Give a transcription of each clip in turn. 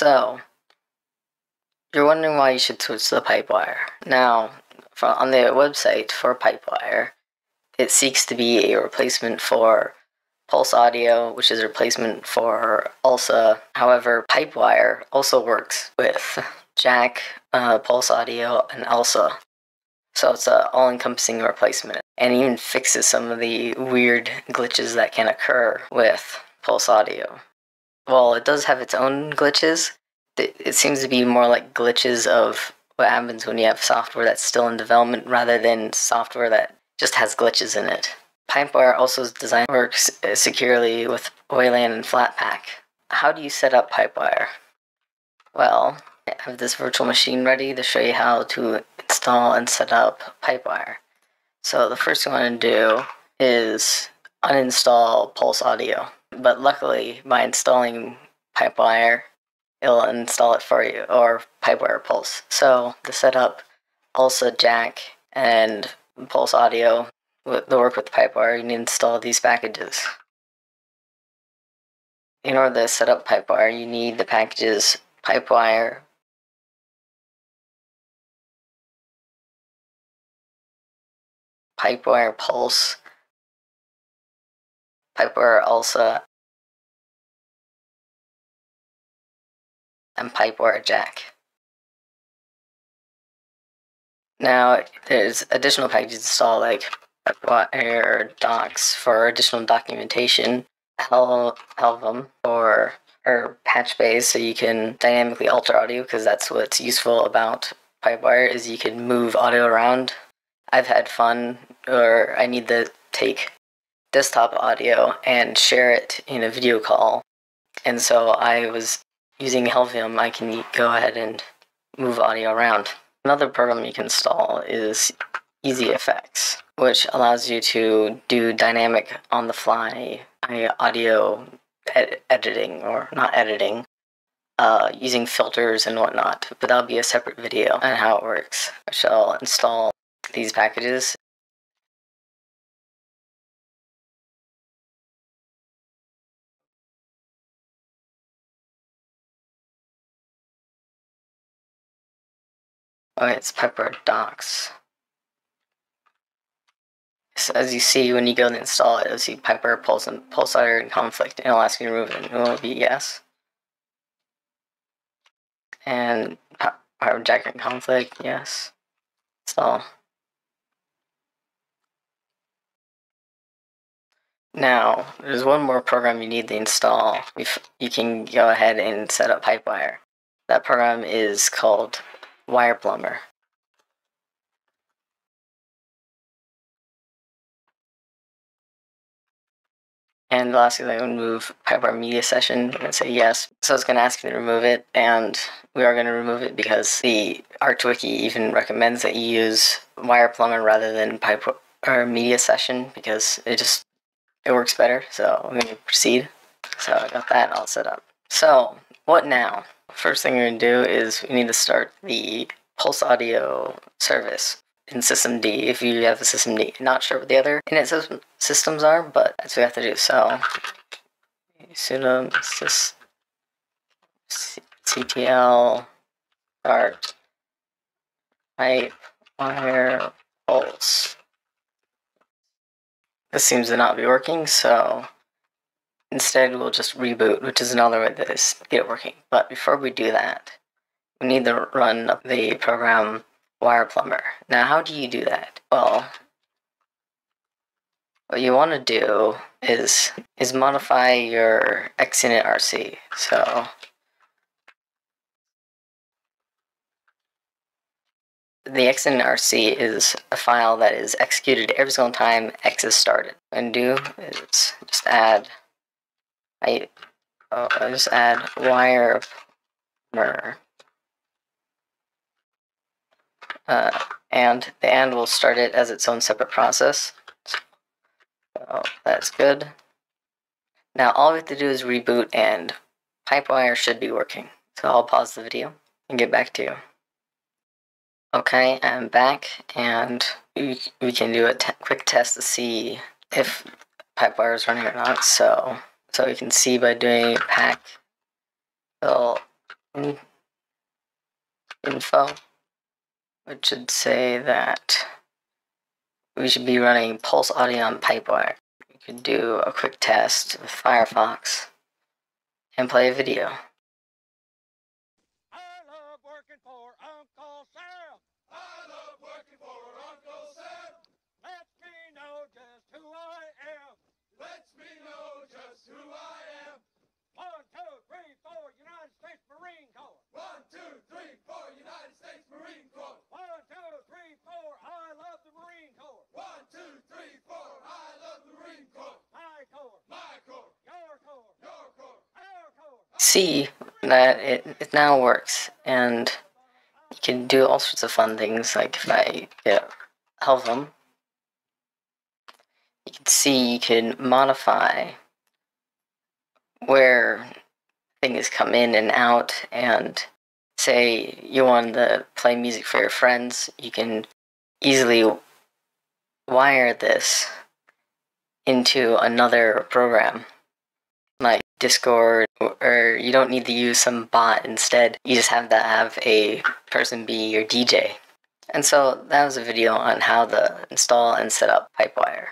So, you're wondering why you should switch to the Pipewire. Now, on the website for Pipewire, it seeks to be a replacement for Pulse Audio, which is a replacement for ALSA. However, Pipewire also works with Jack, uh, Pulse Audio, and ALSA. So it's an all encompassing replacement and even fixes some of the weird glitches that can occur with Pulse Audio. Well, it does have its own glitches. It seems to be more like glitches of what happens when you have software that's still in development rather than software that just has glitches in it. Pipewire also design works uh, securely with Wayland and Flatpak. How do you set up Pipewire? Well, I have this virtual machine ready to show you how to install and set up Pipewire. So the first thing I want to do is uninstall Pulse Audio. But luckily, by installing Pipewire, it'll install it for you, or Pipewire Pulse. So to set up ALSA Jack and Pulse Audio, the work with Pipewire, you need to install these packages. In order to set up Pipewire, you need the packages Pipewire, Pipewire Pulse, Pipewire ALSA, and Pipewire Jack. Now, there's additional packages installed like Pipewire Docs for additional documentation, Hel Helvum for or patchbays so you can dynamically alter audio because that's what's useful about Pipewire is you can move audio around I've had fun, or I need to take desktop audio and share it in a video call. And so I was using Helvum, I can go ahead and move audio around. Another program you can install is EasyEffects, which allows you to do dynamic on the fly audio ed editing, or not editing, uh, using filters and whatnot. But that'll be a separate video on how it works, I shall install these packages Oh, it's Pepper Docs. So as you see, when you go to install it, you'll see Piper, Pulse, and Pulsar and Conflict, and it'll ask you to remove it, and it will be yes. And Power Jack and Conflict, yes. Install. Now, there's one more program you need to install. You can go ahead and set up Pipewire. That program is called WirePlumber. And last thing, I would move Pipewire Media Session and say yes. So it's going to ask me to remove it, and we are going to remove it because the ArchWiki even recommends that you use WirePlumber rather than Pipewire Media Session because it just it works better. So I'm going to proceed. So I got that all set up. So what now? First thing we're going to do is we need to start the Pulse Audio service in Systemd if you have a Systemd. Not sure what the other init systems are, but that's what we have to do. So sudo ctl start pipe wire pulse this seems to not be working, so instead we'll just reboot, which is another way to get it working. But before we do that, we need to run the program WirePlumber. Now, how do you do that? Well, what you want to do is is modify your xinitrc. So the xinitrc is a file that is executed every single time x is started. And do is just add I I just add wire uh, and the and will start it as its own separate process. So that's good. Now all we have to do is reboot and Pipewire should be working. So I'll pause the video and get back to you. Okay, I'm back, and we, we can do a quick test to see if Pipewire is running or not. So, so we can see by doing pack fill mm, info, which should say that we should be running Pulse Audio on Pipewire. We could do a quick test with Firefox and play a video. See that it, it now works, and you can do all sorts of fun things. Like if I get Helvum, you can see you can modify where things come in and out, and say you want to play music for your friends, you can easily wire this into another program Discord, or you don't need to use some bot instead. You just have to have a person be your DJ. And so that was a video on how to install and set up Pipewire.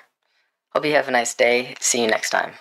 Hope you have a nice day. See you next time.